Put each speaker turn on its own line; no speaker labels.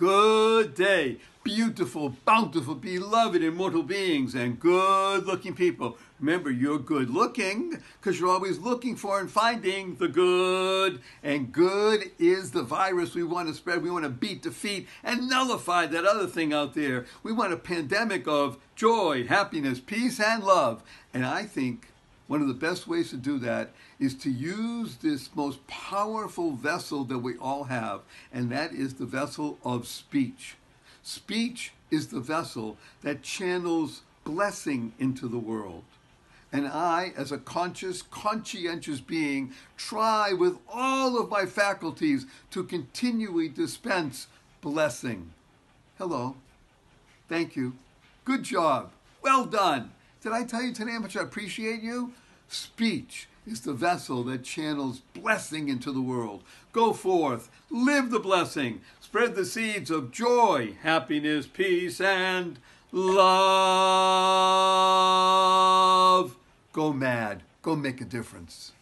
good day, beautiful, bountiful, beloved, immortal beings, and good looking people. Remember, you're good looking because you're always looking for and finding the good. And good is the virus we want to spread. We want to beat, defeat, and nullify that other thing out there. We want a pandemic of joy, happiness, peace, and love. And I think one of the best ways to do that is to use this most powerful vessel that we all have, and that is the vessel of speech. Speech is the vessel that channels blessing into the world. And I, as a conscious, conscientious being, try with all of my faculties to continually dispense blessing. Hello. Thank you. Good job. Well done. Did I tell you today how much I appreciate you? Speech is the vessel that channels blessing into the world. Go forth, live the blessing, spread the seeds of joy, happiness, peace, and love. Go mad. Go make a difference.